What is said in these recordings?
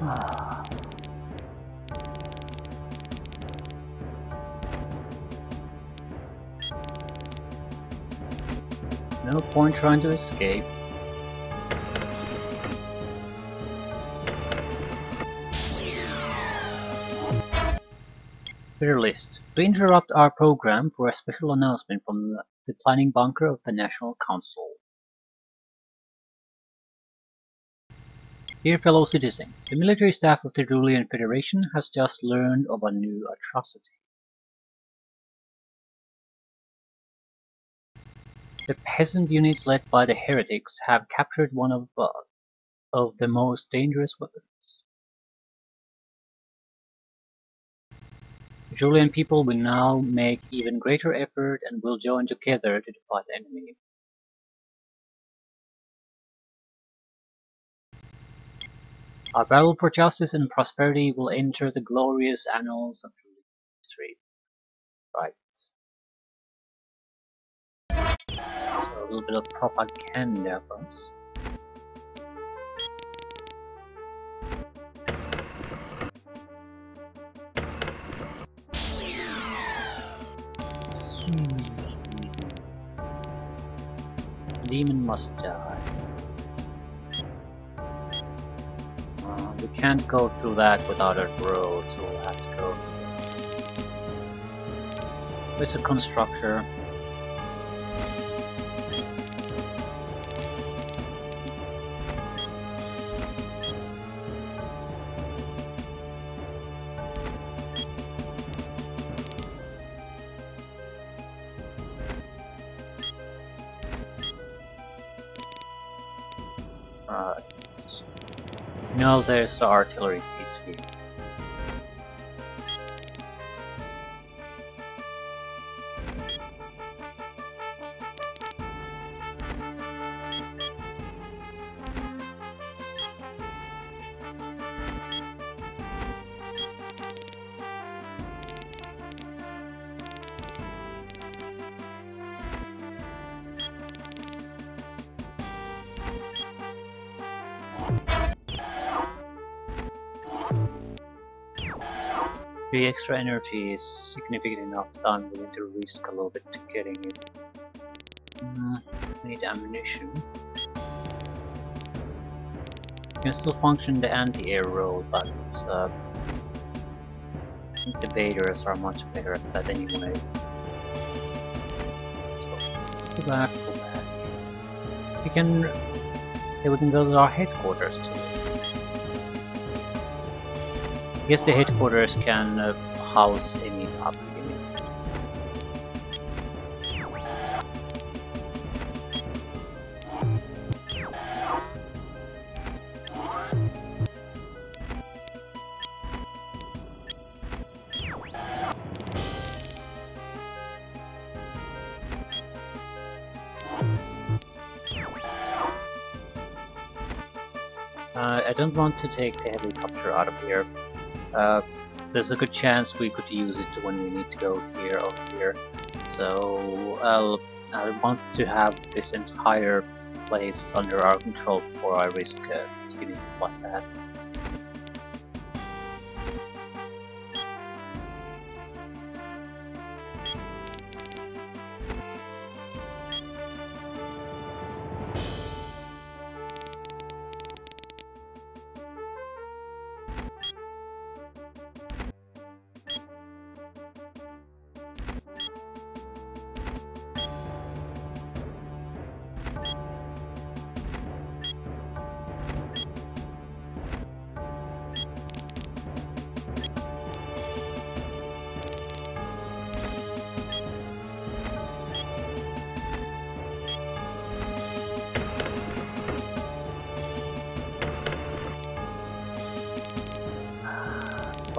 No point trying to escape. Clear list. We interrupt our program for a special announcement from the planning bunker of the National Council. Dear fellow citizens, the military staff of the Julian Federation has just learned of a new atrocity. The peasant units led by the heretics have captured one of, uh, of the most dangerous weapons. The Julian people will now make even greater effort and will join together to fight the enemy. Our battle for justice and prosperity will enter the glorious annals of history. Right. So a little bit of propaganda first. Hmm. Demon must die. We can't go through that without a road, so we'll have to go. It's a constructor. No, there's the artillery The extra energy is significant enough that I'm willing to risk a little bit to getting it. Mm, need ammunition. can still function the anti-air role, but uh, I think the Vaders are much better at that anyway. So, go back, go back. We can... Yeah, we can go to our headquarters too. I guess the headquarters can uh, house any top unit. Uh, I don't want to take the helicopter out of here. Uh, there's a good chance we could use it when we need to go here or here. So I'll, I want to have this entire place under our control before I risk uh,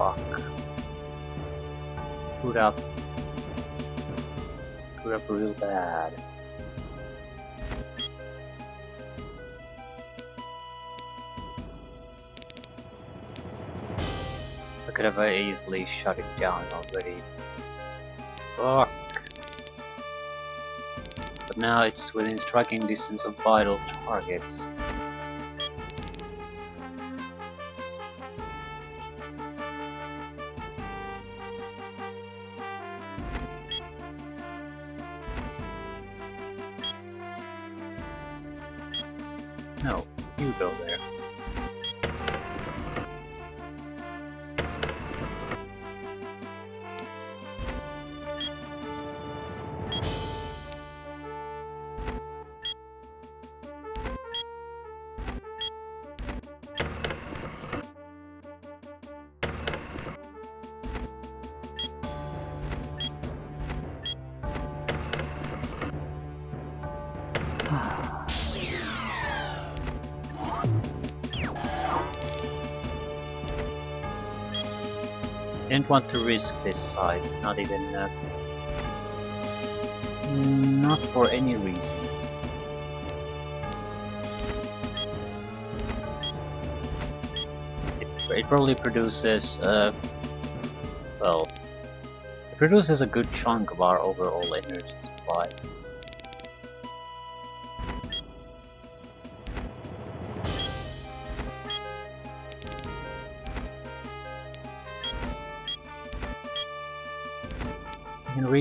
Fuck. Up. Screwed up real bad. I could have easily shut it down already. Fuck. But now it's within striking distance of vital targets. Want to risk this side, not even... Uh, not for any reason. It, it probably produces, uh, well, it produces a good chunk of our overall energy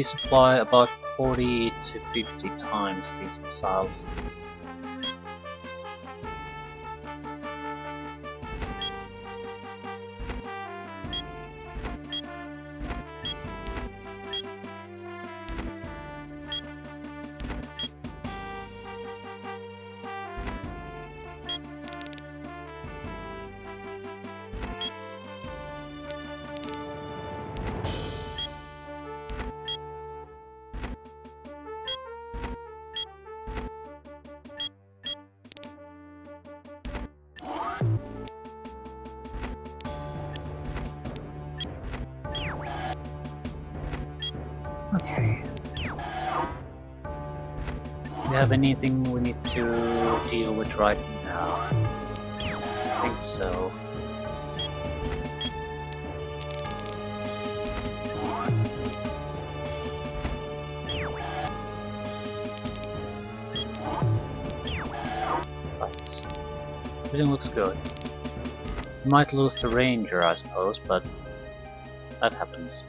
resupply about 40 to 50 times these missiles. Have anything we need to deal with right now? I think so. Everything looks good. We might lose the ranger, I suppose, but that happens.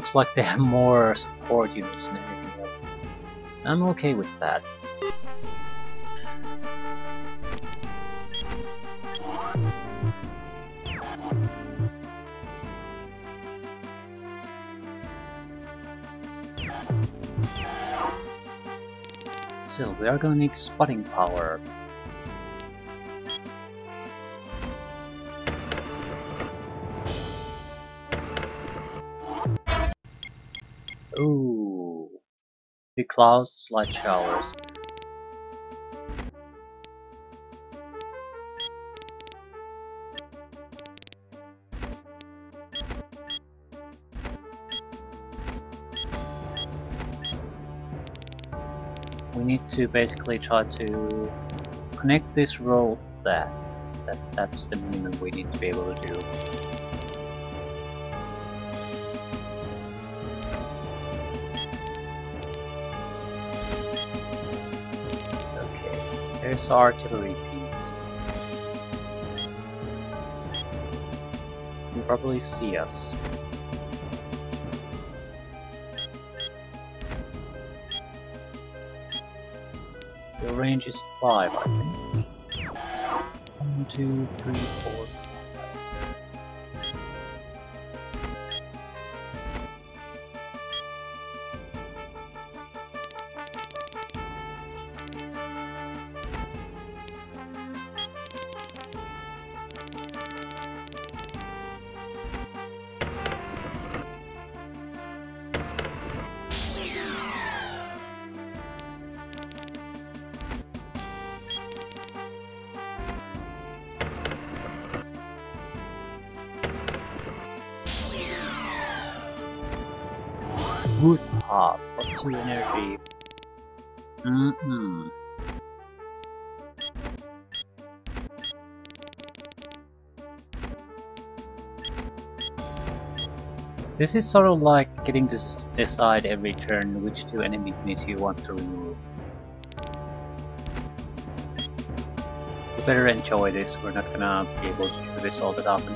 Looks like they have more support units than anything else. I'm okay with that. Still, we are gonna need spotting power. Clouds, light showers. We need to basically try to connect this road that. that. That's the minimum we need to be able to do. There's artillery piece. You can probably see us. The range is 5, I think. 1, 2, 3, 4, This is sort of like getting to decide every turn which two enemy units you want to remove. we better enjoy this, we're not gonna be able to do this all that often.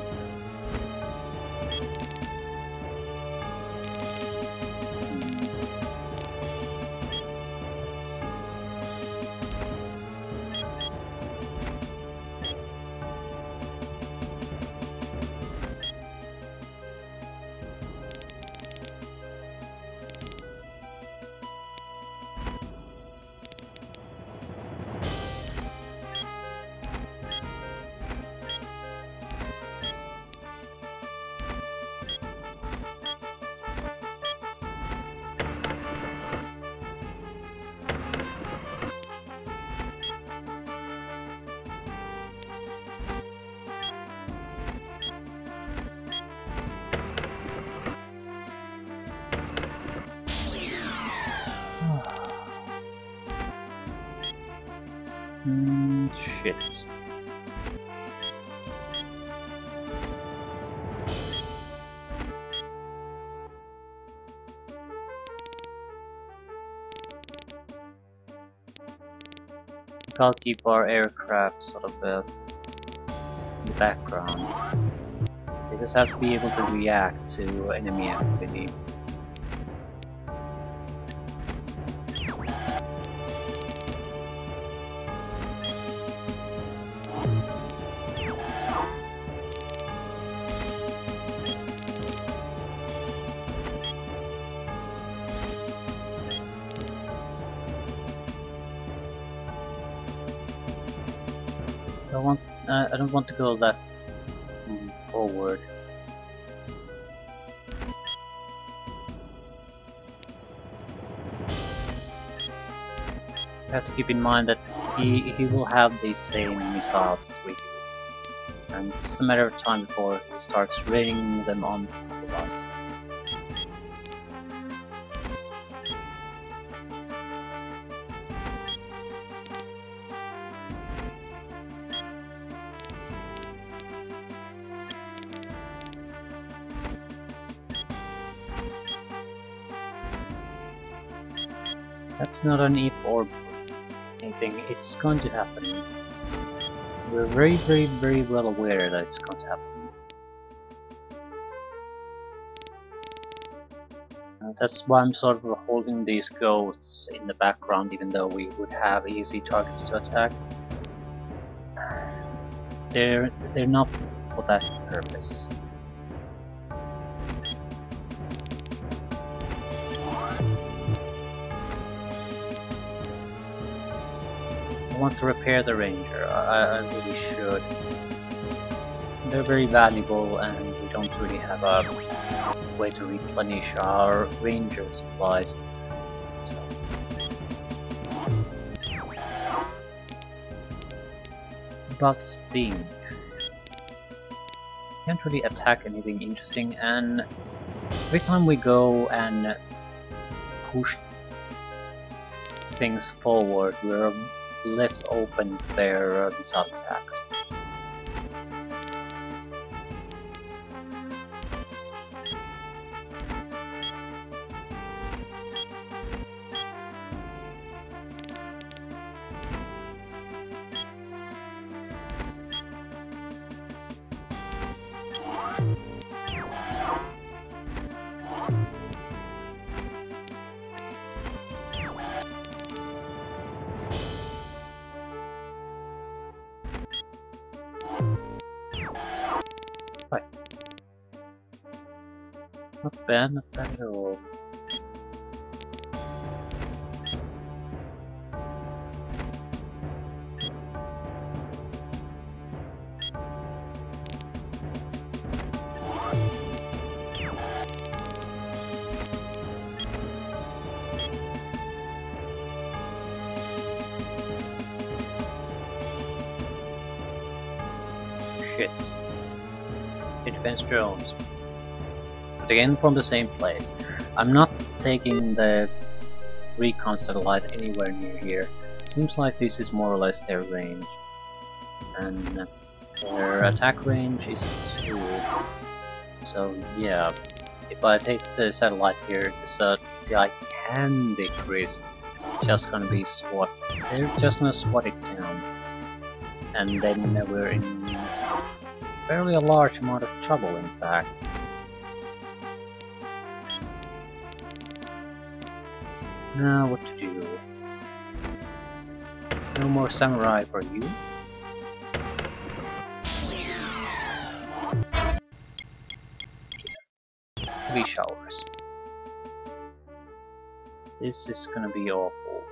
Hmm, shit. I'll keep our aircraft sort of uh, in the background. They just have to be able to react to enemy activity. Don't want to go that mm, forward. You have to keep in mind that he he will have these same missiles as we do, and it's a matter of time before he starts raining them on not an if or anything, it's going to happen. We're very, very, very well aware that it's going to happen. Uh, that's why I'm sort of holding these ghosts in the background even though we would have easy targets to attack. They're, they're not for that purpose. Want to repair the ranger. I, I really should. They're very valuable and we don't really have a way to replenish our ranger supplies. About Sting. Can't really attack anything interesting and every time we go and push things forward we're left open their uh, missile attacks. Again from the same place. I'm not taking the recon satellite anywhere near here. Seems like this is more or less their range. And their hmm. attack range is 2. So yeah, if I take the satellite here, the satellite can decrease. Just gonna be SWAT. They're just gonna SWAT it down. and then we're in fairly a large amount of trouble in fact. Now what to do? No more samurai for you. Three showers. This is gonna be awful.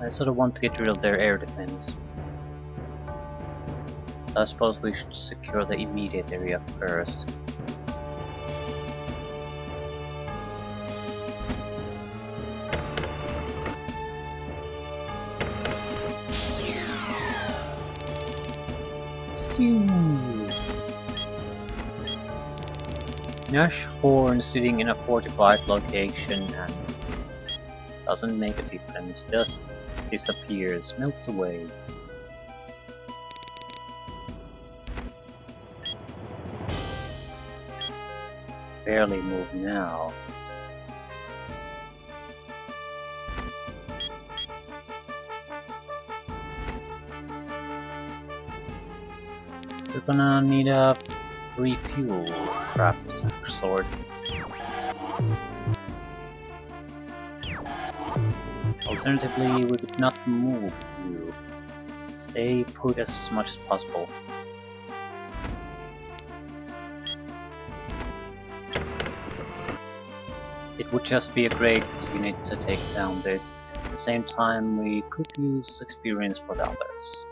I sort of want to get rid of their air defense. I suppose we should secure the immediate area first. Nash Horn sitting in a fortified location and doesn't make a difference, just disappears, melts away. Barely move now. We're gonna need a refuel craft sword. Alternatively, we could not move you. Stay put as much as possible. It would just be a great unit to take down this. At the same time, we could use experience for the others.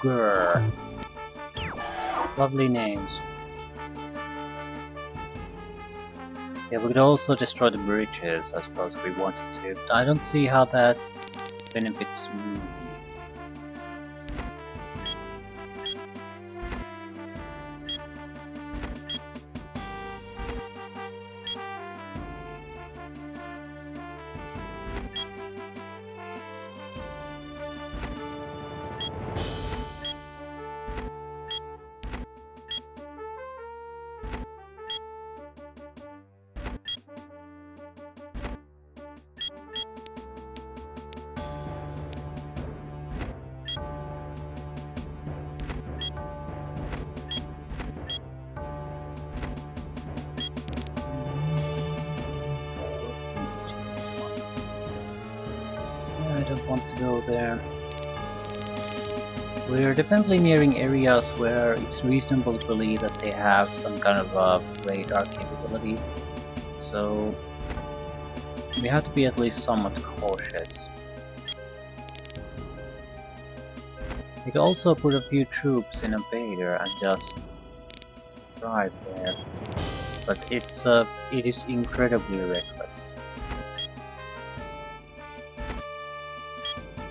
Grr. Lovely names. Yeah, we could also destroy the bridges, I suppose, if we wanted to. But I don't see how that benefits Nearing areas where it's reasonable to believe that they have some kind of a radar capability. So we have to be at least somewhat cautious. We could also put a few troops in a Vader and just drive there. But it's uh, it is incredibly reckless.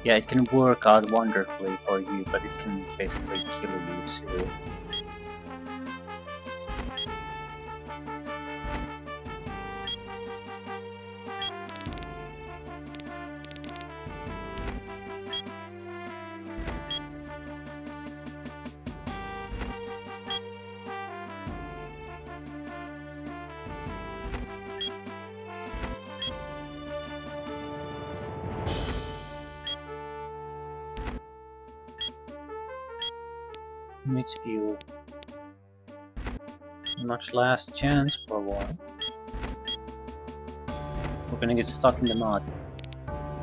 Yeah, it can work out wonderfully for you, but it can basically kill you too. last chance for one. We're gonna get stuck in the mud.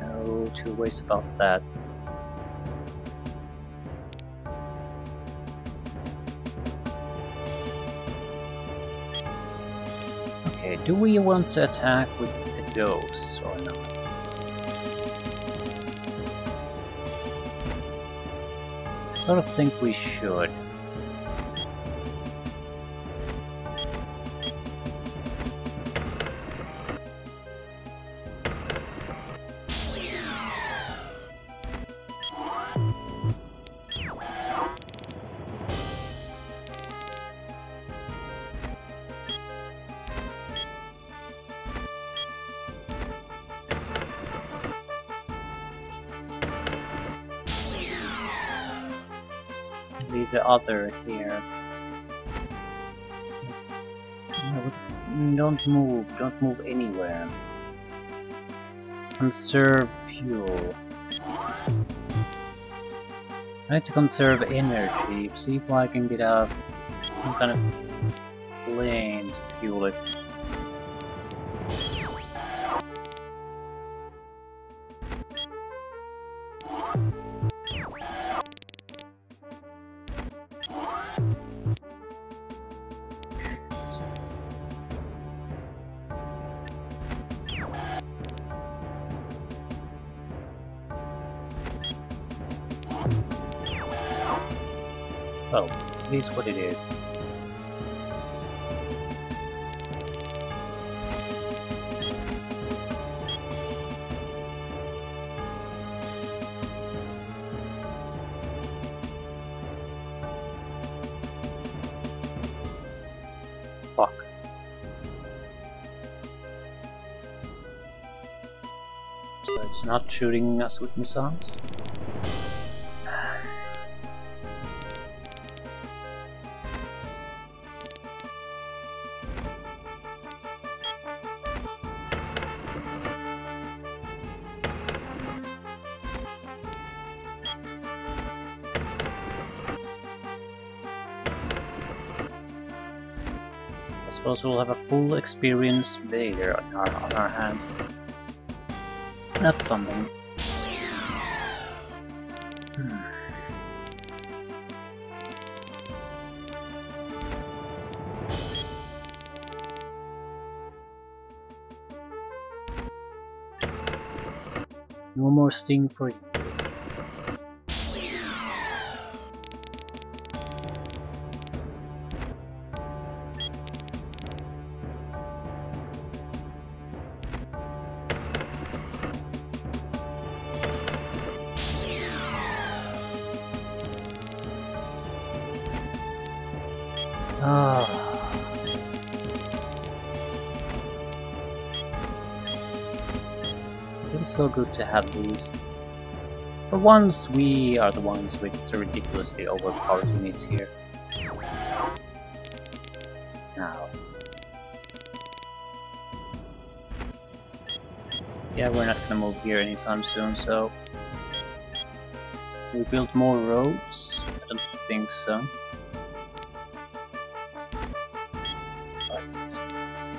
No two ways about that. Okay, do we want to attack with the ghosts or not? I sort of think we should. Move, don't move anywhere. Conserve fuel. I need to conserve energy, see if I can get a some kind of plane to fuel it. Least what it is. It's not shooting us with missiles? Suppose we'll have a full experience Vader on our, on our hands. That's something. Hmm. No more sting for you. Good to have these. For once, we are the ones with the ridiculously overpowered units here. Now. Yeah, we're not gonna move here anytime soon, so... We build more roads? I don't think so.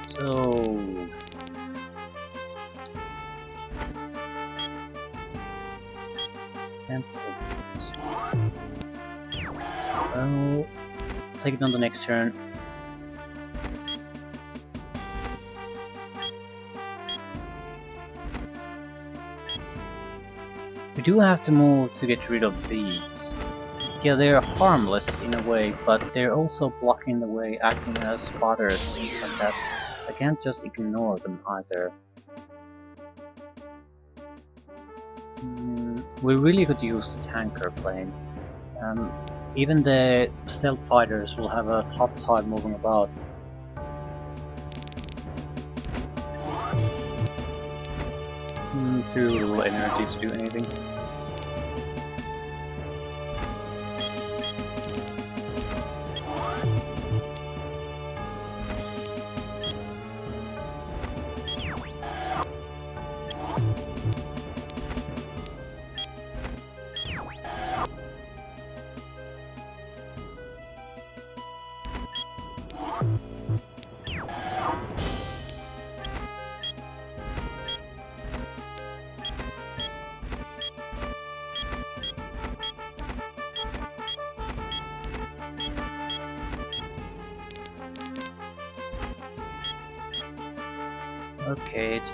So... take it on the next turn. We do have to move to get rid of these. Yeah, they're harmless in a way, but they're also blocking the way, acting as spotters, things like that. I can't just ignore them either. Mm, we really could use the tanker plane. Um, even the stealth fighters will have a tough time moving about. Mm, too little energy to do anything.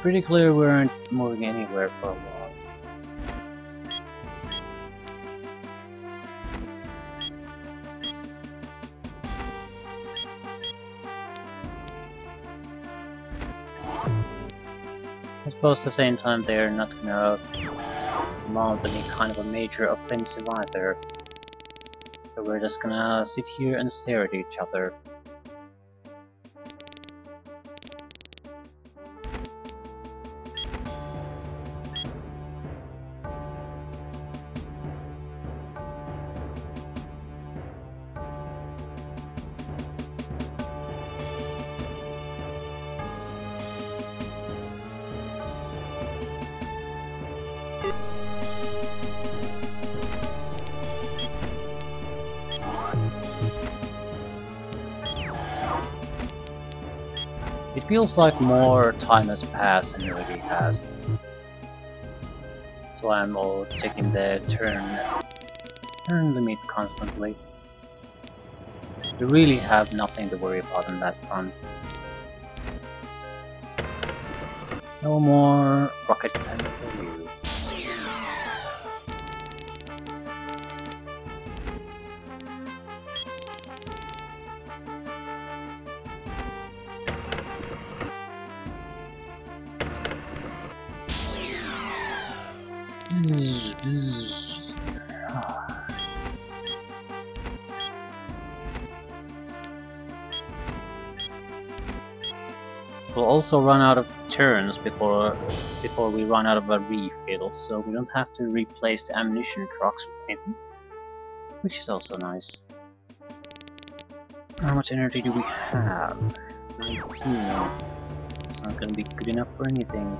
Pretty clear we aren't moving anywhere for a while. I suppose at the same time they're not gonna mount any kind of a major offensive either. So we're just gonna sit here and stare at each other. Feels like more time has passed than it really has. So I'm all taking the turn turn limit constantly. We really have nothing to worry about on that front. No more rocket time for you. Also run out of turns before before we run out of a refill, so we don't have to replace the ammunition trucks with which is also nice. How much energy do we have? 19. It's not gonna be good enough for anything.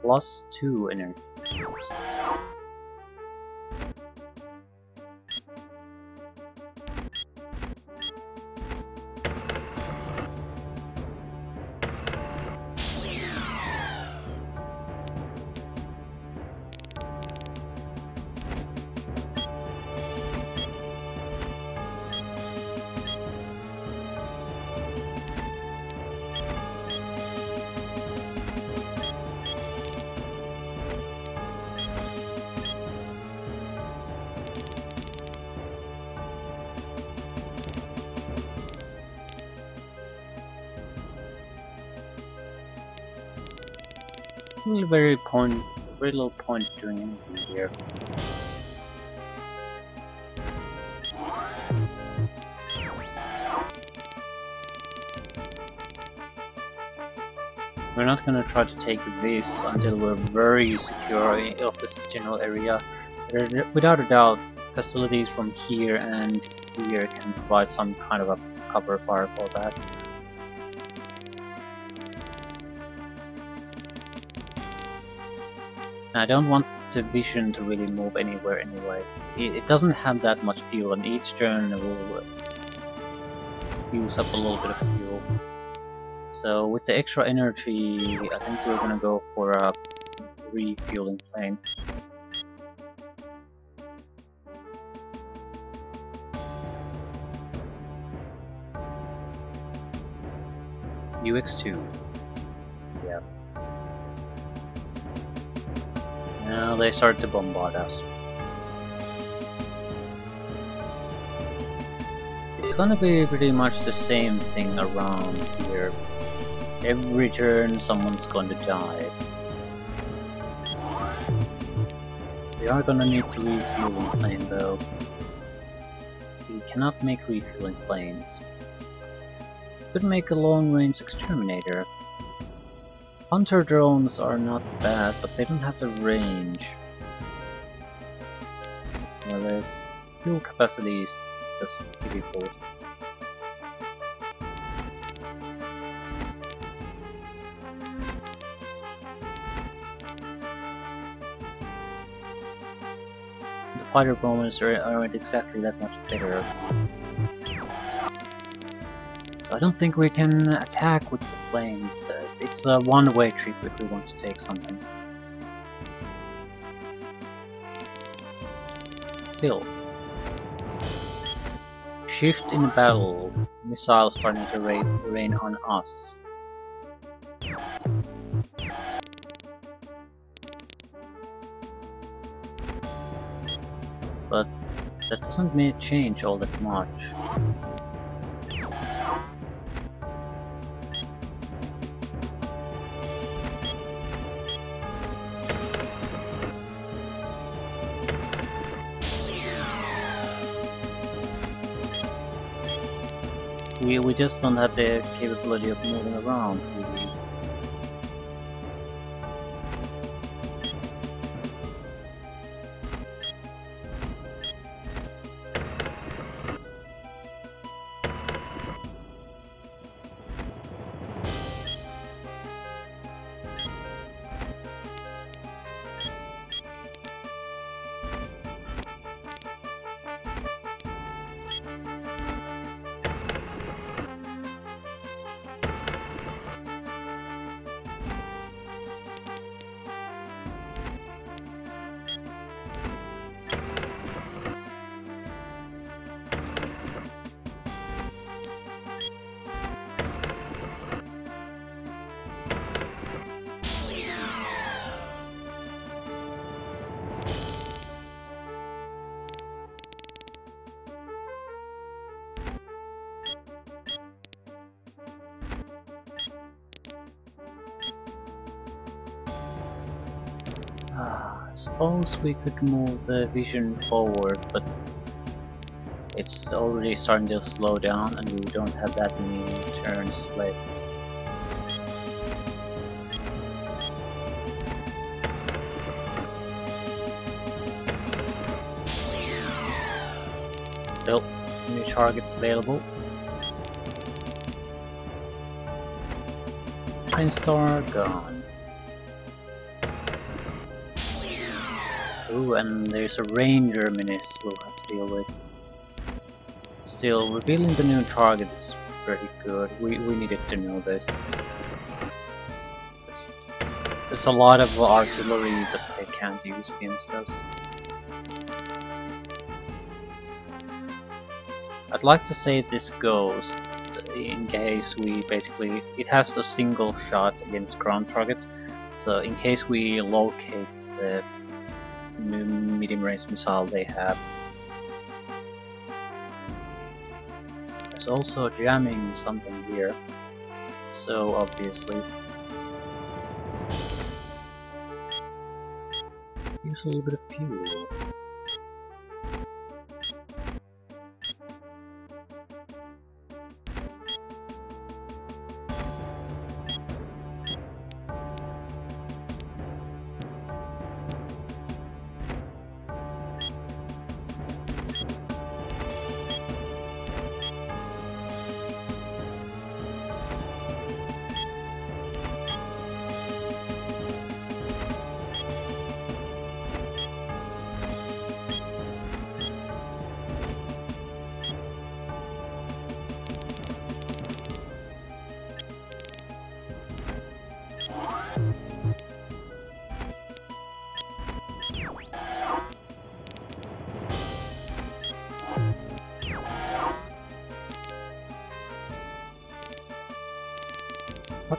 Plus 2 energy. Very point doing anything here. We're not gonna try to take this until we're very secure of this general area. Without a doubt, facilities from here and here can provide some kind of a cover fire for that. I don't want the vision to really move anywhere anyway. It, doesn't have that much fuel and each turn it will uh, use up a little bit of fuel. So with the extra energy, I think we're gonna go for a refueling plane. UX2. Now they start to bombard us. It's gonna be pretty much the same thing around here. Every turn someone's going to die. We are gonna need to refuel a plane though. We cannot make refueling planes. Could make a long-range exterminator. Hunter drones are not bad, but they don't have the range. Well, their fuel capacity is just pretty cool. The fighter bombers are, aren't exactly that much better. So I don't think we can attack with the planes. Uh, it's a uh, one-way trip if we want to take something. Still. shift in battle. Missiles starting to rain, rain on us. But that doesn't change all that much. We, just don't have the capability of moving around suppose we could move the vision forward, but it's already starting to slow down and we don't have that many turns left. So, new targets available. Pine Star gone. And there's a ranger menace we'll have to deal with. Still, revealing the new target is pretty good. We, we needed to know this. There's, there's a lot of artillery that they can't use against us. I'd like to say this goes in case we basically it has a single shot against ground targets so in case we locate medium range missile they have. There's also jamming something here. So obviously. Use a little bit of fuel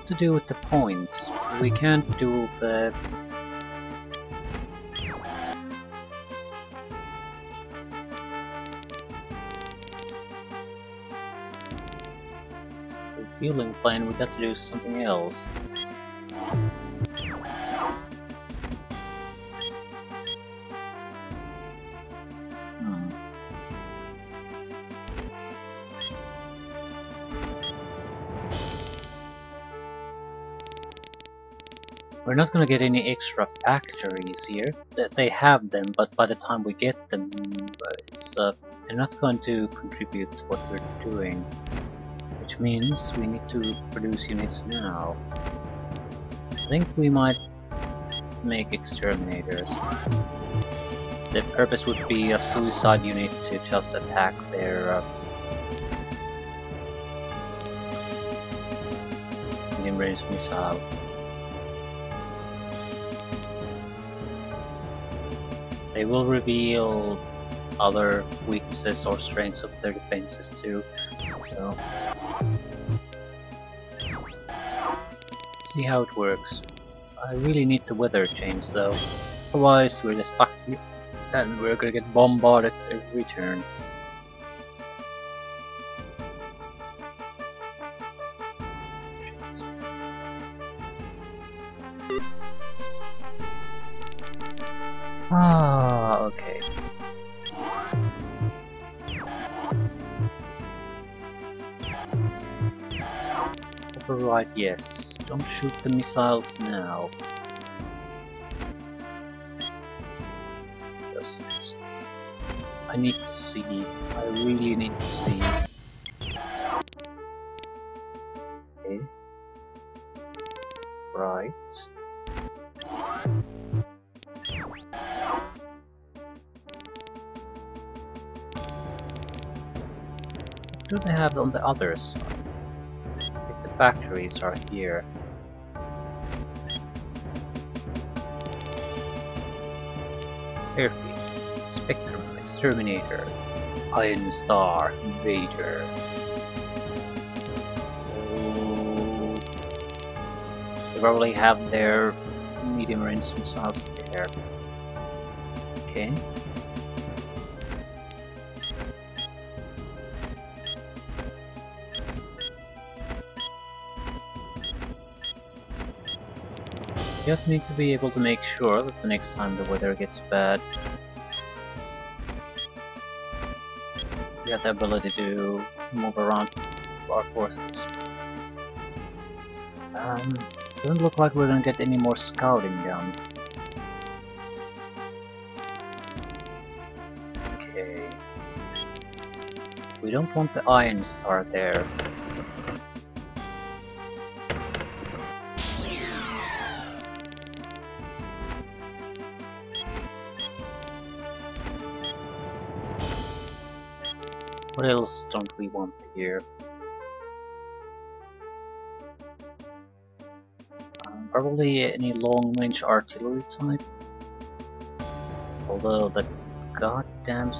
What to do with the points? We mm-hmm. can't do the... the fueling plane, we got to do something else. We're not gonna get any extra factories here. Th- They have them, but by the time we get them, uh, they're not going to contribute to what we're doing. Which means we need to produce units now. I think we might make exterminators. The purpose would be a suicide unit to just attack their uh, medium range missile. They will reveal other weaknesses or strengths of their defenses too. So see how it works. I really need the weather change though, otherwise we're just stuck here and we're gonna get bombarded every turn. Ah, okay. Override, yes. Don't shoot the missiles now. I need to see. I really need to see. Have on the other side? If the factories are here. Airfield, Spectrum, Exterminator, Iron Star, Invader. So they probably have their medium range missiles there. Okay. Just need to be able to make sure that the next time the weather gets bad, we have the ability to move around our forces. Um, doesn't look like we're gonna get any more scouting done. Okay. We don't want the Iron Star there. Else don't we want here? Um, probably any long-range artillery type. Although that goddamn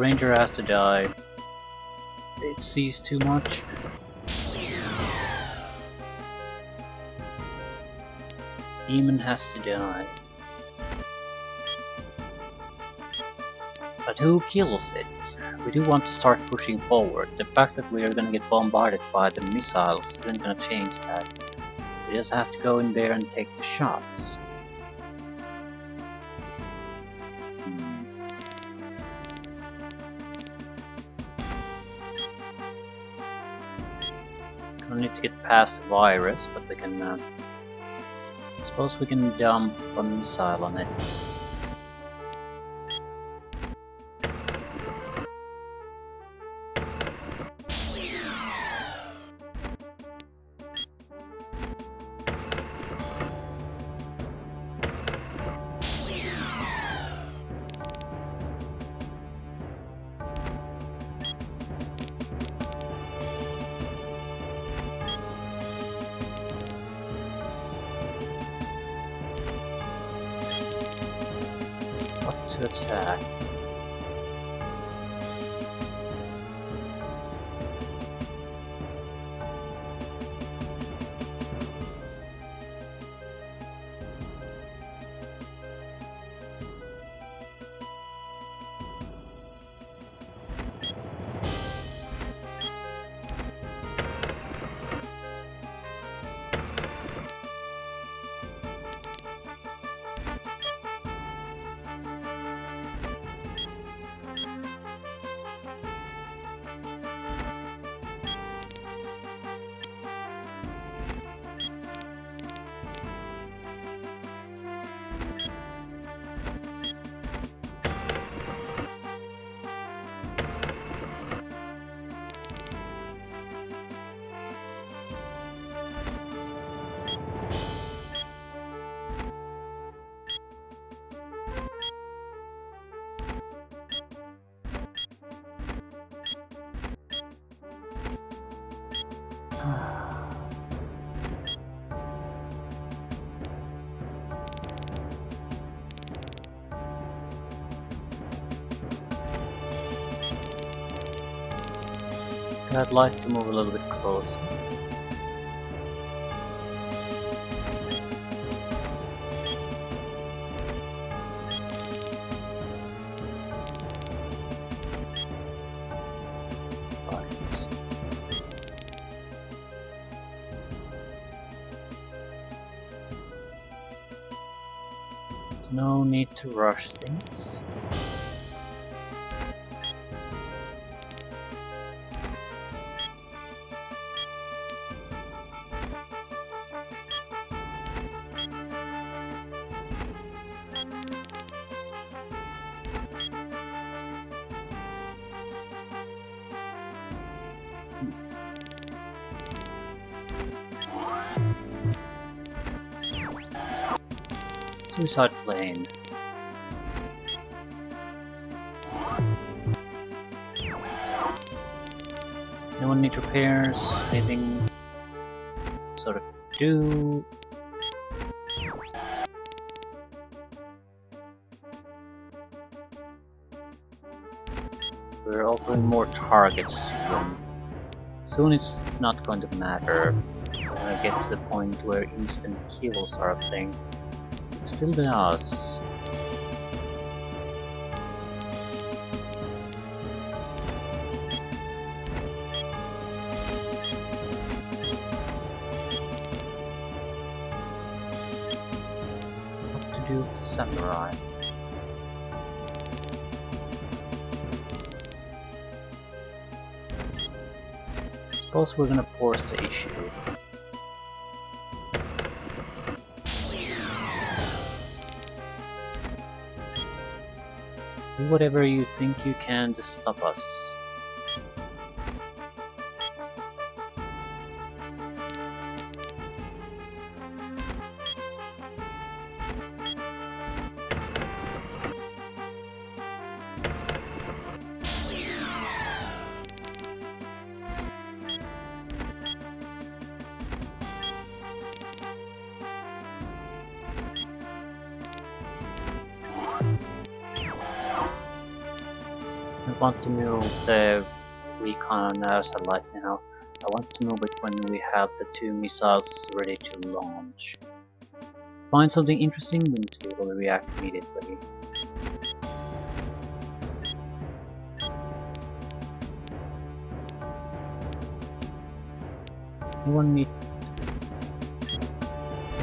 ranger has to die. It sees too much. Demon has to die. But who kills it? We do want to start pushing forward. The fact that we are gonna get bombarded by the missiles isn't gonna change that. We just have to go in there and take the shots. Past virus, but we can. Uh, suppose we can dump a missile on it. I'd like to move a little bit closer. No need to rush things. Anything sort of do? We're opening more targets soon. Soon it's not going to matter. We're gonna get to the point where instant kills are a thing. It still does. What the samurai? Suppose we're gonna force the issue. Do whatever you think you can to stop us. Want to move the recon satellite now. I want to it when we have the two missiles ready to launch. Find something interesting, then it to react immediately. One need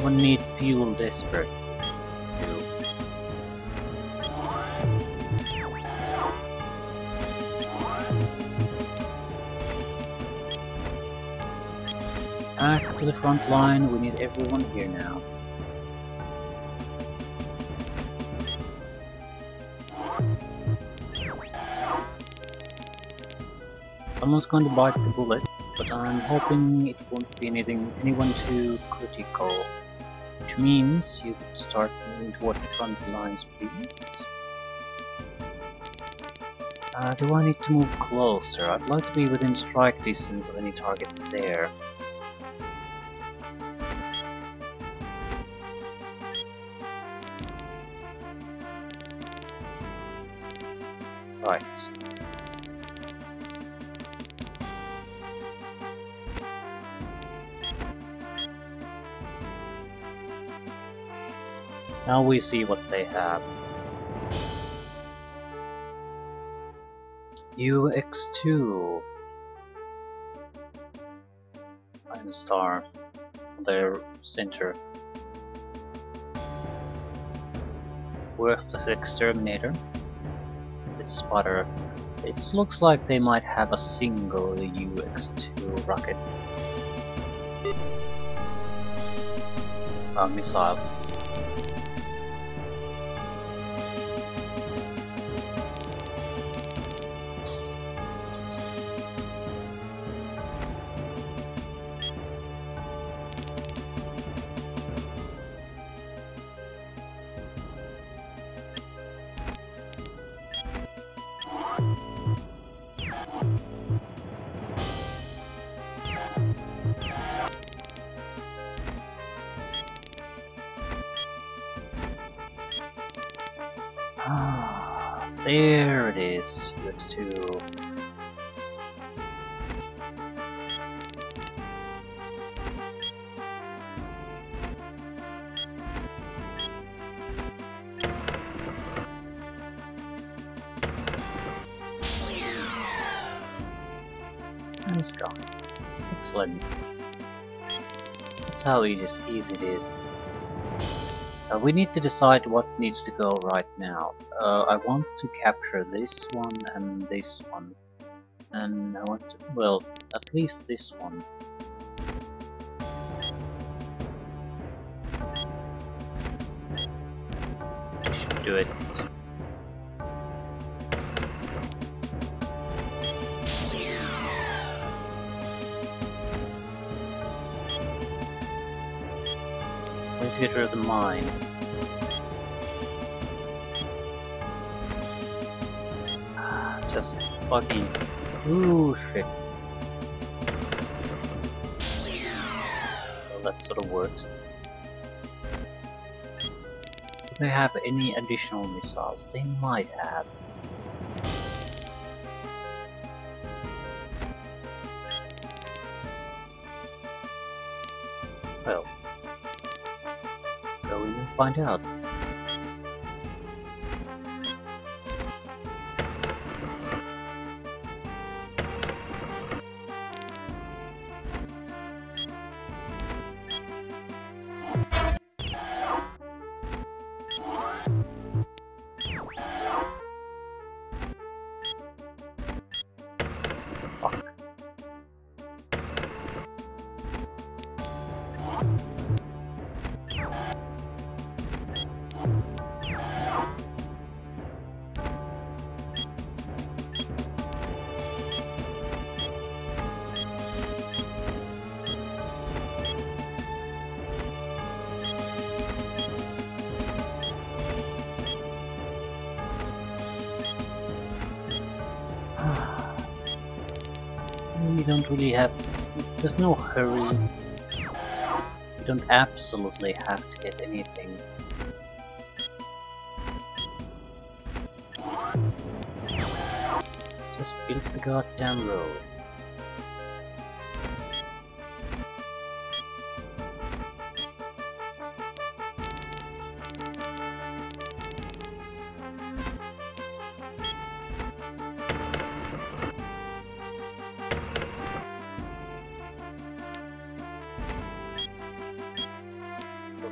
one need fuel desperate. To the front line, we need everyone here now. Someone's going to bite the bullet, but I'm hoping it won't be anything anyone too critical. Which means you could start moving toward the front lines, please. Uh, do I need to move closer? I'd like to be within strike distance of any targets there. Now we see what they have. UX2 Iron Star their center. Worthless Exterminator. It's Spotter. It looks like they might have a single UX2 rocket. A missile. That's how easy it is. Uh, we need to decide what needs to go right now. Uh, I want to capture this one and this one. And I want to, well, at least this one. Should do it. Of the mine. Just fucking. Ooh, shit. Well, that sort of works. Do they have any additional missiles? They might have. Find out. There's no hurry. You don't absolutely have to get anything. Just build the goddamn road.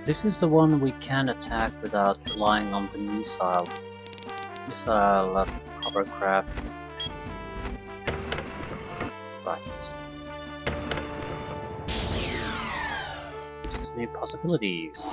This is the one we can attack without relying on the missile missile uh, hovercraft. Right. New possibilities.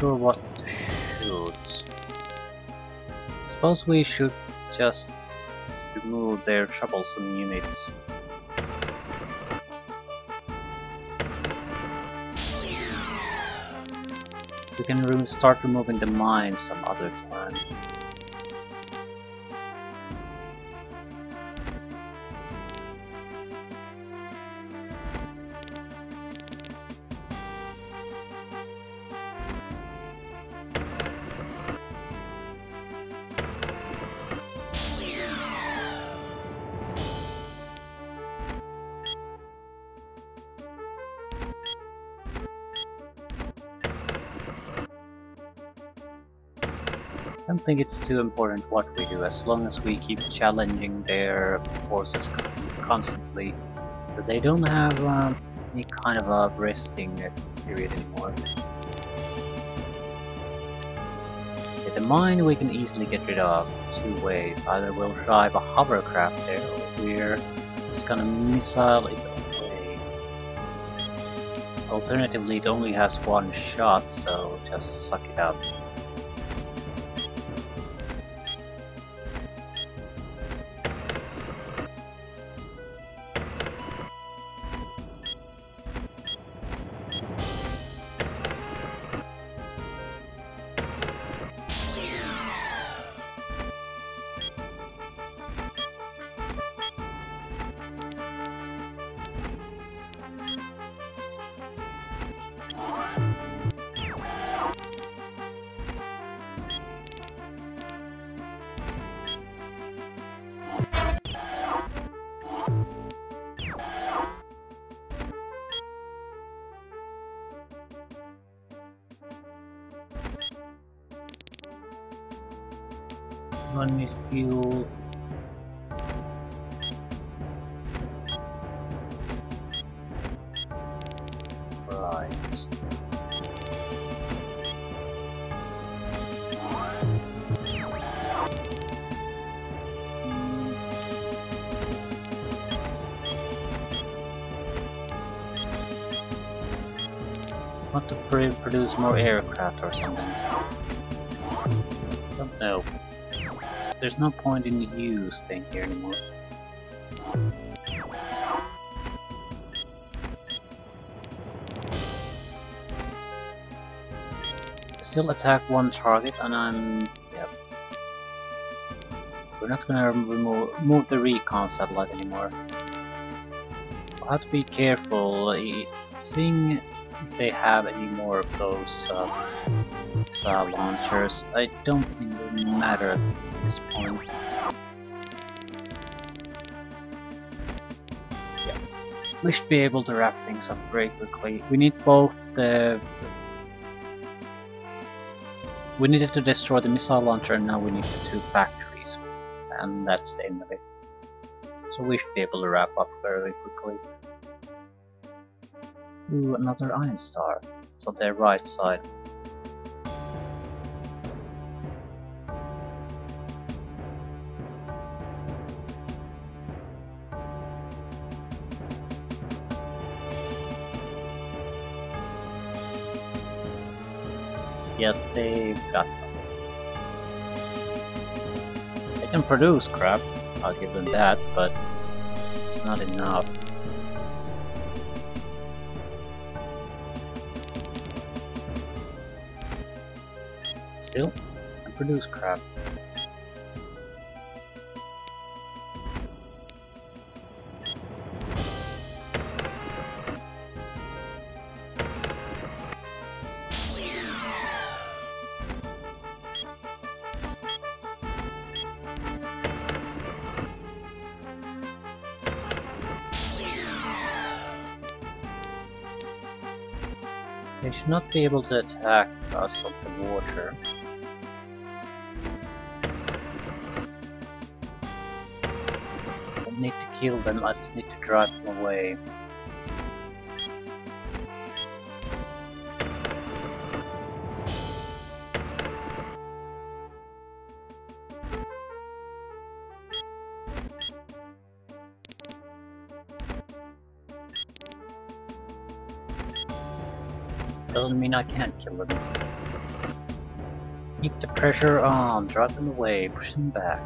Sure what to shoot. I suppose we should just remove their troublesome units. We can start removing the mines some other time. Think it's too important what we do as long as we keep challenging their forces constantly. But they don't have um, any kind of a resting period anymore. Okay, The mine we can easily get rid of two ways. Either we'll drive a hovercraft there, or we're just gonna missile it away. Alternatively, it only has one shot, so just suck it up. Is fuel. Right. Want to pr produce more aircraft or something? There's no point in you staying here anymore. Still attack one target and I'm... yep. We're not gonna remove move the recon satellite anymore. Have to be careful, seeing if they have any more of those uh, launchers. I don't think they matter We should be able to wrap things up very quickly. We need both the... We needed to destroy the missile launcher and now we need the two factories. And that's the end of it. So we should be able to wrap up very quickly. Ooh, another Iron Star. It's on their right side. Yet they've got them. They can produce crap, I'll give them that, but it's not enough. Still, I produce crap. Not be able to attack us of the water. I need to kill them, I just need to drive them away. Doesn't mean I can't kill them. Keep the pressure on, drive them away, push them back.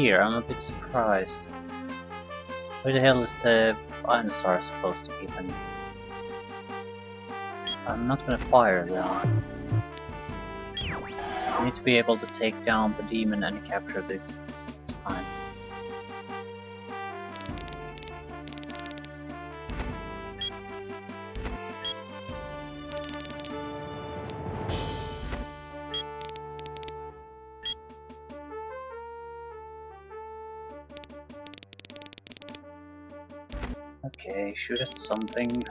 Here, I'm a bit surprised. Where the hell is the Iron Star supposed to be then? I'm not gonna fire them. I need to be able to take down the demon and capture this Okay, shoot at something.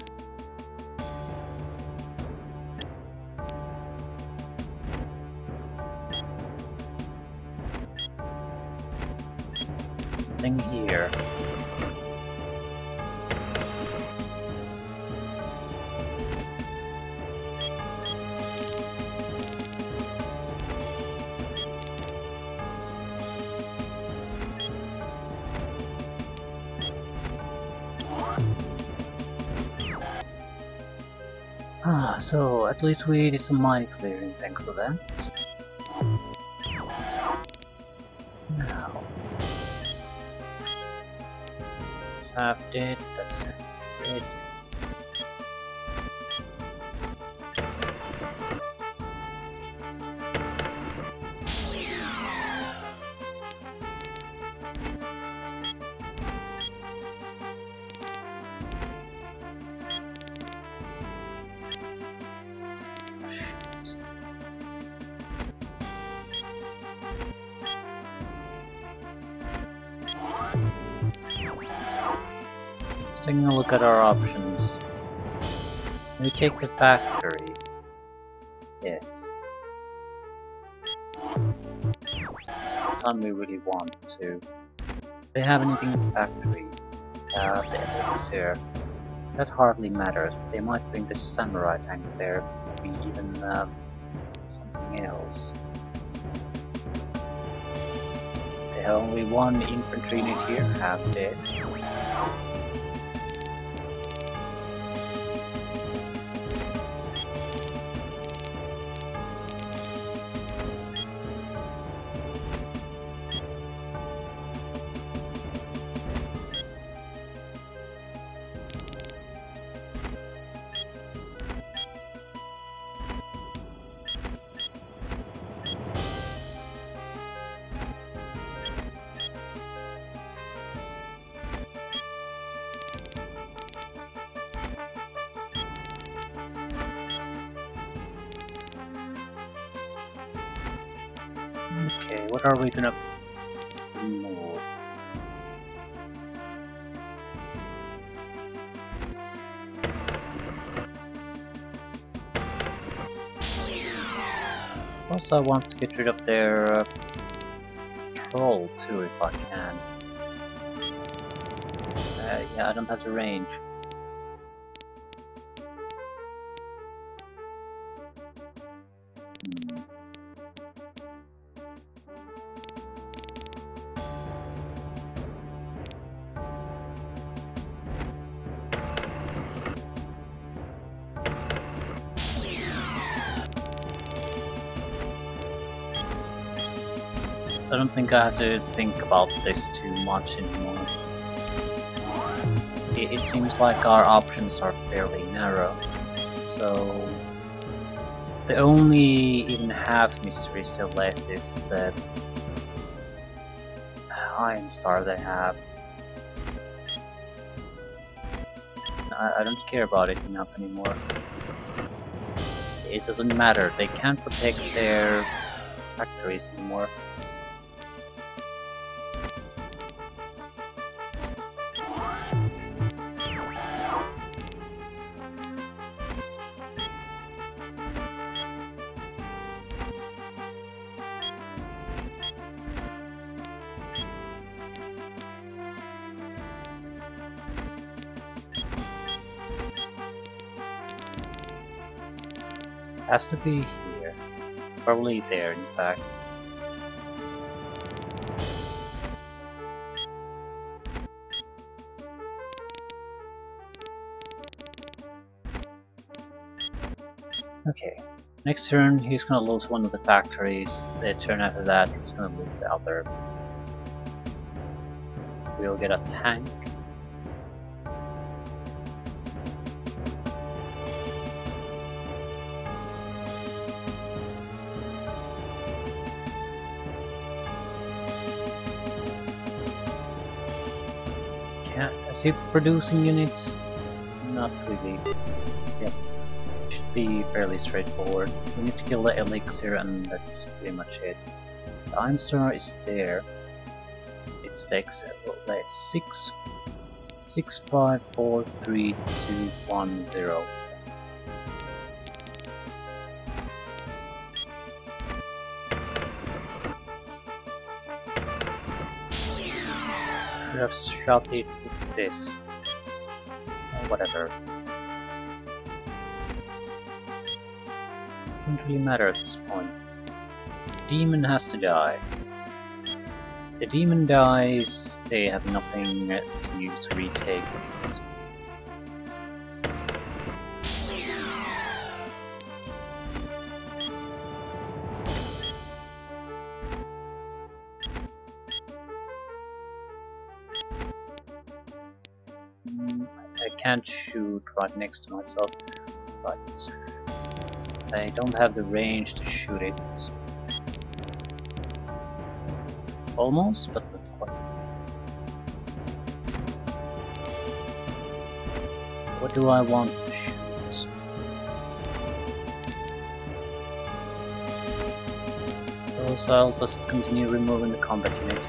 Least we did some mine clearing. Thanks to that. Now, that's half dead, take the factory. Yes. Time we really want to. If they have anything in the factory, uh, the elixir. That hardly matters. They might bring the samurai tank there, maybe even um, something else. They have only one infantry unit here, half dead. What are we gonna? Also, I want to get rid of their uh, troll too, if I can. Uh, yeah, I don't have the range. Don't think I have to think about this too much anymore. It, it seems like our options are fairly narrow, so the only even half mystery still left is the Iron Star they have. I, I don't care about it enough anymore. It doesn't matter, they can't protect their factories anymore. Has to be here. Probably there, in fact. Okay. Next turn, he's gonna lose one of the factories. The turn after that, he's gonna lose the other. We'll get a tank. He producing units? Not really. Yep. Should be fairly straightforward. We need to kill the elixir and that's pretty much it. The Einstein is there. It takes uh, like 6 Six five four three two one zero. Should have shot it this. Whatever. Doesn't really matter at this point. Demon has to die. The demon dies, they have nothing to use to retake I can't shoot right next to myself, but I don't have the range to shoot it. Almost, but not quite. So what do I want to shoot? So I'll just continue removing the combat units.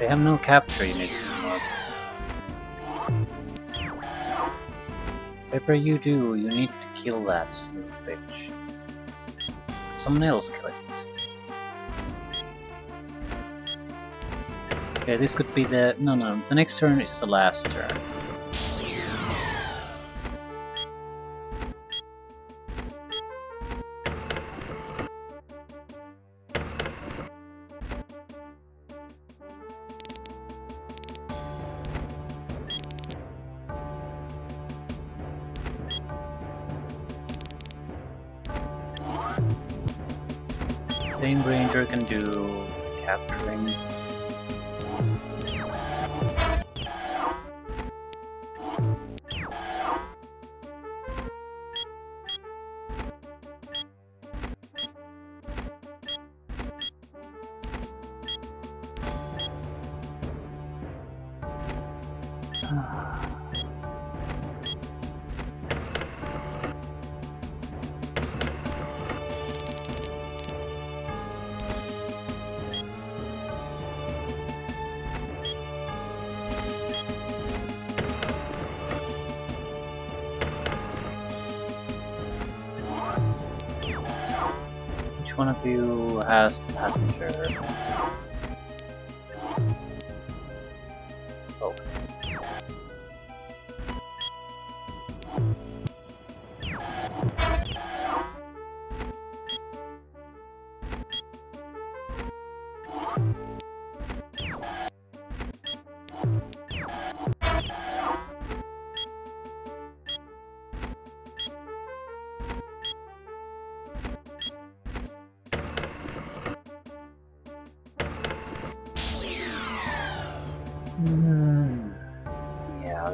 They have no capture units anymore. Whatever you do, you need to kill that son of a bitch. Someone else kill it. Okay, this could be the... no, no, the next turn is the last turn.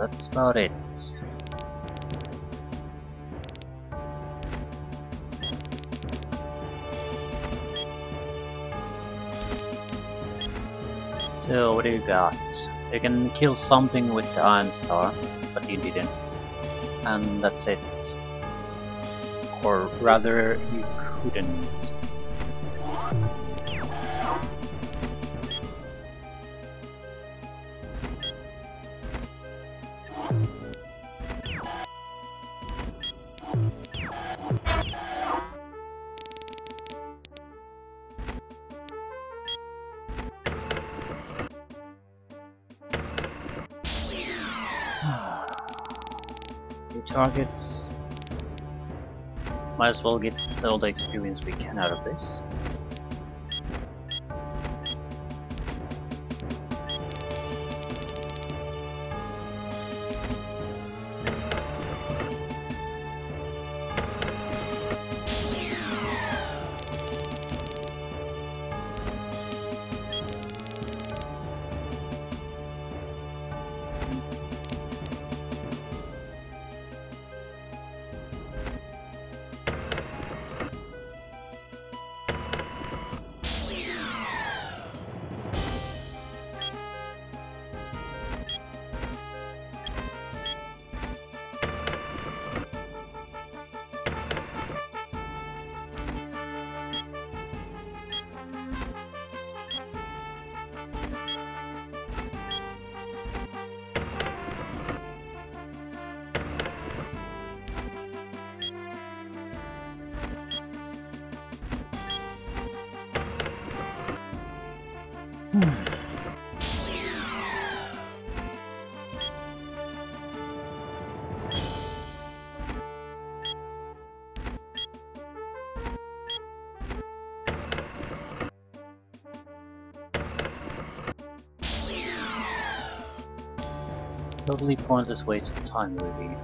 That's about it. So, what do you got? You can kill something with the Iron Star, but you didn't. And that's it. Or rather, you couldn't. Might as well get all the experience we can out of this. Totally pointless waste of time, really.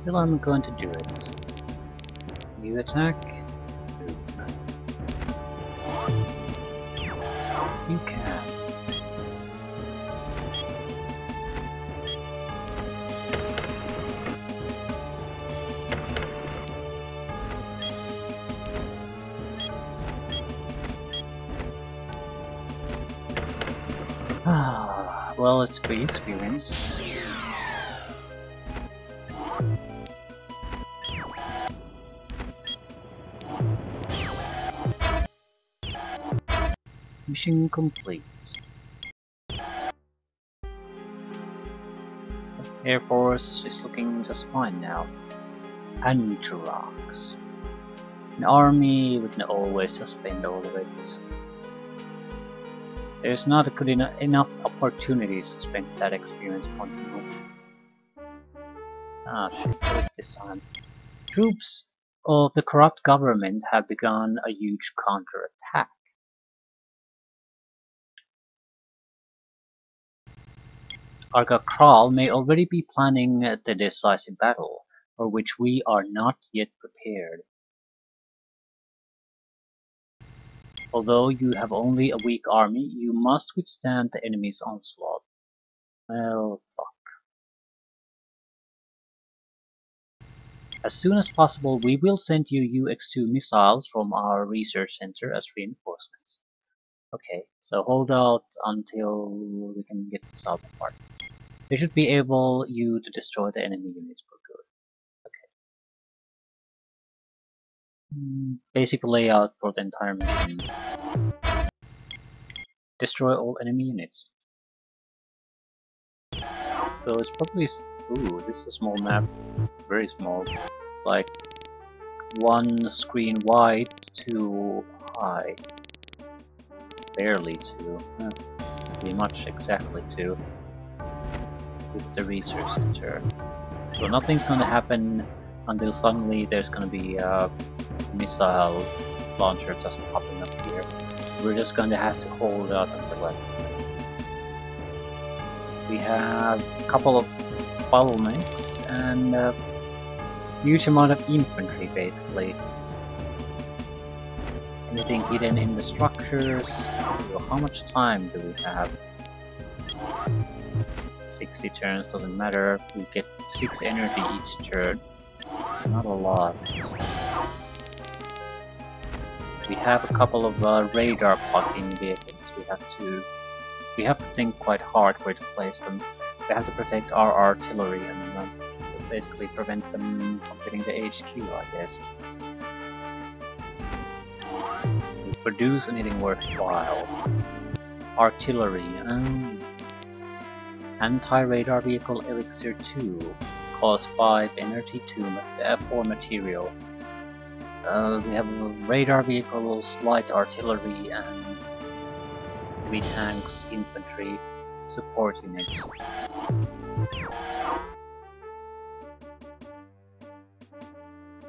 Still, I'm going to do it. You attack. You can. It's free experience. Mission complete. Air Force is looking just fine now. Antrox. An army we can always suspend all of it. There's not good eno enough opportunities to spend that experience point Ah shit, this time? Troops of the corrupt government have begun a huge counterattack. Arga Kral may already be planning the decisive battle, for which we are not yet prepared. Although you have only a weak army, you must withstand the enemy's onslaught. Well, fuck. As soon as possible, we will send you UX-2 missiles from our research center as reinforcements. Okay, so hold out until we can get this out apart. They should be able you to destroy the enemy units basic layout for the entire mission. Destroy all enemy units. So it's probably... Ooh, this is a small map. Very small. Like one screen wide, two high. Barely two. Pretty much exactly two. This is the research center. So nothing's gonna happen until suddenly there's gonna be a missile launcher just popping up here. We're just gonna have to hold out until that. We have a couple of bottlenecks and a huge amount of infantry basically. Anything hidden in the structures? How much time do we have? 60 turns doesn't matter, we get 6 energy each turn. It's not a lot. We have a couple of uh, radar blocking vehicles. We have to we have to think quite hard where to place them. We have to protect our artillery and uh, basically prevent them from hitting the HQ, I guess. Produce anything worthwhile. Artillery. Um, Anti-radar vehicle Elixir 2 cost 5 energy to uh, 4 material. Uh, we have radar vehicles, light artillery and heavy tanks, infantry, support units.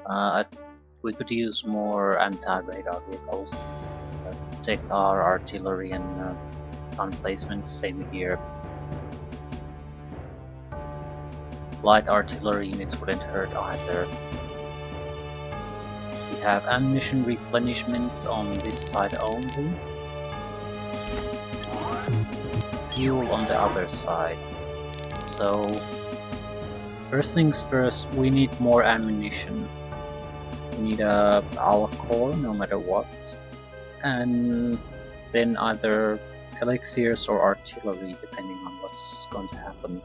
Uh, we could use more anti-radar vehicles, uh, protect our artillery and uh, gun placement, same here. Light artillery units wouldn't hurt either. We have ammunition replenishment on this side only. Fuel on the other side. So, first things first, we need more ammunition. We need uh, a core no matter what. And then either elixirs or artillery depending on what's going to happen.